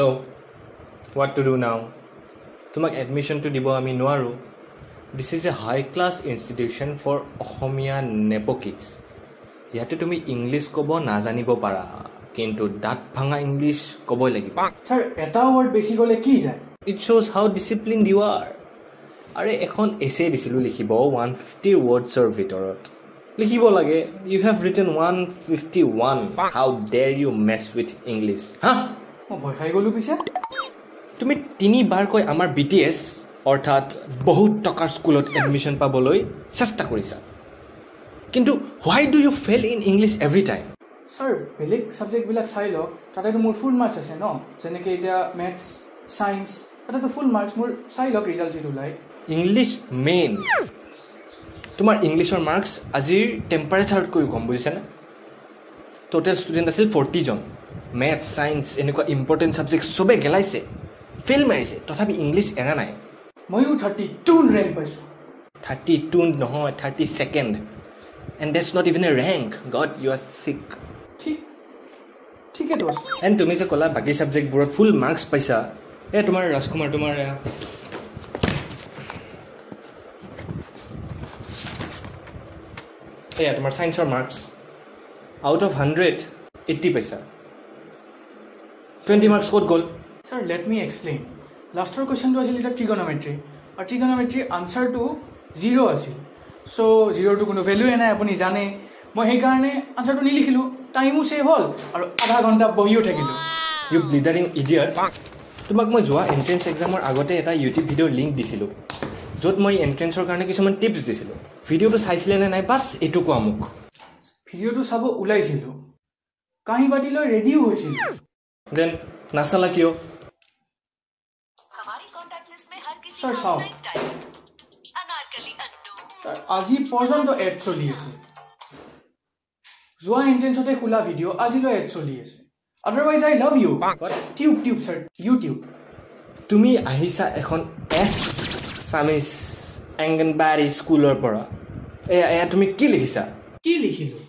So what to do now তোমাক এডমিশ্যনটো দিব আমি নোৱাৰোঁ। This is a high class institution for Asomiya নেপকিডছ ইয়াতে তুমি ইংলিছ ক'ব নাজানিব পাৰা কিন্তু দাঁত ভাঙা ইংলিছ ক'বই লাগিব। ছাৰ এটা ৱৰ্ড বেছি গ'লে কি যায়? ইট শ্ব'জ হাউ ডিচিপ্লিন ইউ আৰ আৰে এখন এছে দিছিলোঁ লিখিব ওৱান ফিফটি ৱৰ্ডছৰ ভিতৰত। লিখিব লাগে। You have written one fifty one how dare you mess with English হা মই ভয় খাই গ'লোঁ পিছে। তুমি তিনিবাৰকৈ আমাৰ বি টি এছ অৰ্থাৎ বহুত টকাৰ স্কুলত এডমিশ্যন পাবলৈ চেষ্টা কৰিছা। কিন্তু why do you fail in English every time sir বেলেগ ছাবজেক্টবিলাক চাই লওক তাতেতো মোৰ ফুল মাৰ্কছ আছে ন? যেনেকৈ এতিয়া মেথছ ছায়েন্স তাতেতো ফুল মাৰ্কছ মোৰ চাই লওক ৰিজাল্ট যিটো ওলাই ইংলিছ মেইন তোমাৰ ইংলিছৰ মাৰ্কছ আজিৰ টেম্পাৰেচাৰতকৈও কম বুজিছানে? ট'টেল ষ্টুডেণ্ট আছিল ফৰ্টিজন মেথছ ছায়েন্স এনেকুৱা ইম্পৰ্টেণ্ট ছাবজেক্ট চবে গেলাইছে। ফেইল মাৰিছে তথাপি ইংলিছ এৰা নাই। ময়ো থাৰ্টি টু ৰেংক পাইছোঁ। থাৰ্টি টু নহয় thirty second and that's not even a rank god you are sick ঠিক ঠিকেতো আছে এণ্ড তুমি যে ক'লা বাকী ছাবজেক্টবোৰত ফুল মাৰ্কছ পাইছা এ তোমাৰ ৰাজকুমাৰ তোমাৰ এয়া। তোমাৰ ছায়েন্সৰ marks out of hundred eighty পাইছা। টুৱেণ্টি মাৰ্কছ ক'ত গ'ল ছাৰ লেট মি এক্সপ্লেইন লাষ্টৰ কুৱেশ্যনটো আছিল এতিয়া ট্ৰিগনমেট্ৰি আৰু ট্ৰিগনমেট্ৰিৰ আনচাৰটো জিৰ' আছিল চ' জিৰ'টো কোনো ভেলুৱে নাই আপুনি জানে। মই সেইকাৰণে আনচাৰটো নিলিখিলোঁ। টাইমো ছেভ হ'ল। আৰু আধা ঘণ্টা বহিও থাকিলোঁ। ইউ ব্লিডাৰিং ইডিয়ট তোমাক মই যোৱা এণ্ট্ৰেঞ্চ এক্সামৰ আগতে এটা ইউটিউব ভিডিঅ'ৰ লিংক দিছিলোঁ। য'ত মই এণ্ট্ৰেঞ্চৰ কাৰণে কিছুমান টিপছ দিছিলোঁ। ভিডিঅ'টো চাইছিলে নে নাই? বাছ এইটো কোৱা মোক। ভিডিঅ'টো চাব ওলাইছিলোঁ। কাঁহী বাতি লৈ ৰেডিও হৈছিলোঁ। দেন নাচালা কিয় हमारी कॉन्टैक्ट लिस्ट में हर किसी Sir, का साहब। अपना स्टाइल अनारकली अन्नू ছাৰ আজি পৰ্যন্ত এড চলি আছে যোৱা এণ্ট্ৰেঞ্চতে খোলা ভিডিঅ' আজিলৈ এড চলি আছে otherwise I love you tube tube sir YouTube তুমি আহিছা এখন এছ চামিজ এংগনবাৰী স্কুলৰ পৰা এয়া এয়া তুমি কি লিখিছা কি লিখিলোঁ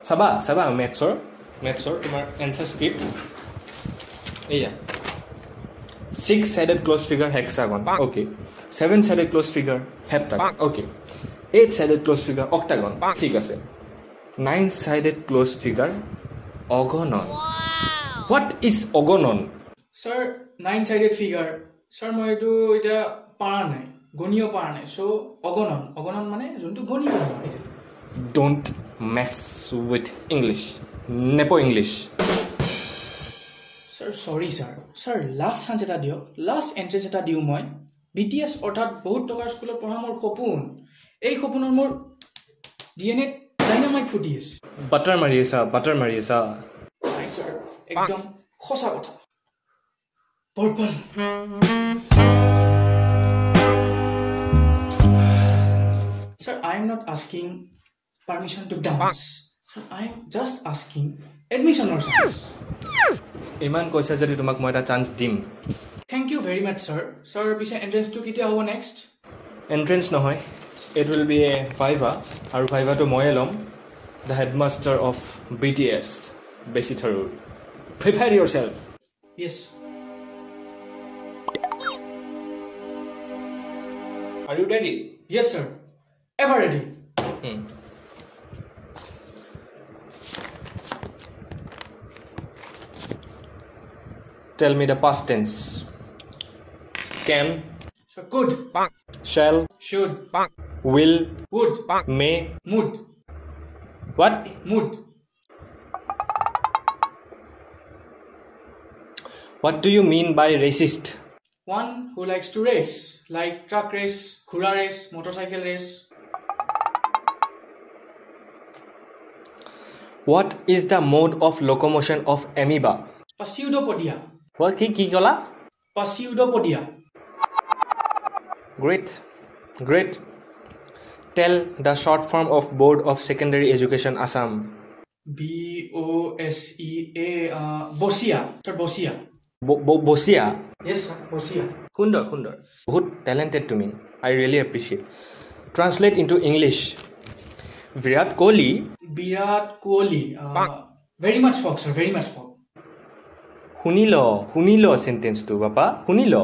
চাবা চাবা মেথছৰ মেথছৰ তোমাৰ এনচাৰ স্ক্ৰিপ্ট এয়া six sided close figure hexagon okay seven sided close figure heptagon okay eight sided close figure octagon ঠিক আছে. Nine sided close figure nonagon what is nonagon sir nine sided figure sir মই এইটো এতিয়া পাৰা নাই। গণিব পৰা নাই। চ' অগণন অগণন মানে যোনটো গণিব don't mess with English নেপ' English sir sorry sir sir last chance এটা দিয়ক। লাষ্ট এণ্ট্ৰেঞ্চ এটা দিওঁ মই। বি টি এছ অৰ্থাৎ বহুত টকাৰ স্কুলত পঢ়া মোৰ সপোন। এই সপোনৰ মোৰ ডি এন এত ডাইনামাইট ফুটি আছে। বাটাৰ মাৰি আছা বাটাৰ মাৰি আছা। নাই ছাৰ একদম সঁচা কথা। পৰ্পল sir I am not asking permission to dance sir I am just asking এডমিশ্যনৰ চান্স ইমান কৈছা যদি তোমাক মই এটা চান্স দিম। Thank you very much sir sir পিছে এণ্ট্ৰেঞ্চটো কেতিয়া হ'ব নেক্সট এণ্ট্ৰেঞ্চ নহয়। ইট উইল বি এ ফাইভা আৰু ফাইভাটো ময়ে ল'ম। The headmaster of B T S বেছি Tharoor prepare yourself yes are ready yes Tell me the past tense. Can. So could. Bang. Shall. Should. Bang. Will. Would. Bang. May. Mood. What? Mood. What do you mean by racist? One who likes to race, like truck race, kura race, motorcycle race. What is the mode of locomotion of amoeba? Pseudopodia. কোৱা কি কি ক'লা? পাচিউদপতীয়া great great tell the short form of board of secondary education Assam B O' S E A বচিয়া sir বচিয়া বচিয়া সুন্দৰ সুন্দৰ বহুত talented তুমি I really appreciate translate into English Virat Kohli Virat Kohli very much fuck sir very much fuck শুনি ল শুনি ল চেণ্টেন্সটো বাপা শুনি ল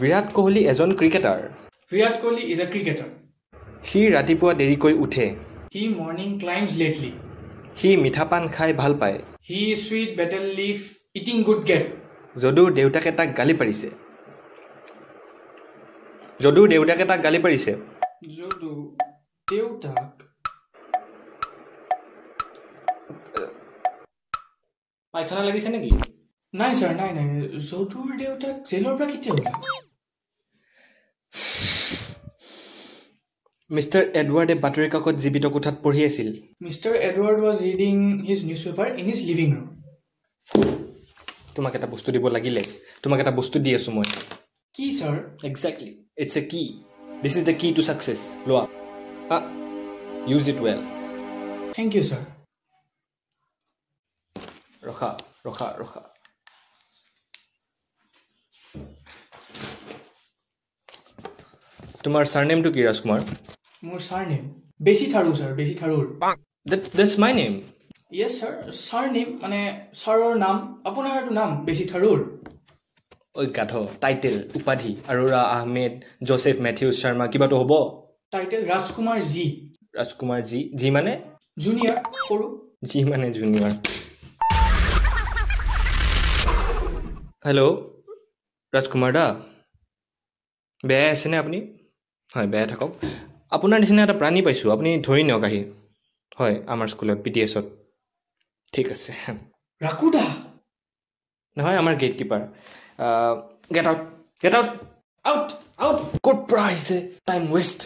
বিৰাট কোহলি এজন cricketer. Virat Kohli is a cricketer সি ৰাতিপুৱা দেৰিকৈ উঠে। হি মৰ্ণিং ক্লাইম্বছ লেটলি সি মিঠা পান খাই ভাল পায়। He sweet betel leaf eating good get যদিও দেউতাকে তাক গালি পাৰিছে। যদিও দেউতাকে তাক গালি পাৰিছে। যদু দেউতাক পাইখানা লাগিছে নেকি? নাই ছাৰ নাই নাই। যদুৰ দেউতাক জেলৰ পৰা কেতিয়া ওলাল মিষ্টাৰ এডৱাৰ্ডে বাতৰি কাকত জীৱিত কোঠাত পঢ়ি আছিল। Mister Edward was reading his newspaper in his living room তোমাক এটা বস্তু দিব লাগিলে। তোমাক এটা বস্তু দি আছোঁ মই। কি sir exactly it's a key this is the key to success লোৱা use it well thank you sir ৰখা ৰখা ৰখা তোমাৰ ছাৰনেমটো কি ৰাজকুমাৰ? মোৰ ছাৰ নেম বেছি থাৰু ছাৰ বেছি Tharoor. That that's my name yes sir sir name মানে ছাৰৰ নাম আপোনাৰটো নাম বেছি থাৰুৰ। ঐ গাধ টাইটেল উপাধি আৰোৰা আহমেদ জোচেফ মেথিউজ শৰ্মা কিবাটো হ'ব? টাইটেল ৰাজকুমাৰ জি। ৰাজকুমাৰ জি জি মানে? জুনিয়ৰ সৰু। জি মানে জুনিয়ৰ। হেল্ল' ৰাজকুমাৰ দা। বেয়াই আছেনে আপুনি? হয় বেয়াই থাকক। আপোনাৰ নিচিনা এটা প্ৰাণী পাইছোঁ আপুনি ধৰি নিয়ক আহি। হয় আমাৰ স্কুলত পি টি এছত ঠিক আছে। ৰাকুদা! নহয় আমাৰ gatekeeper get out get out out out ক'ত পৰা আহিছে? Time waste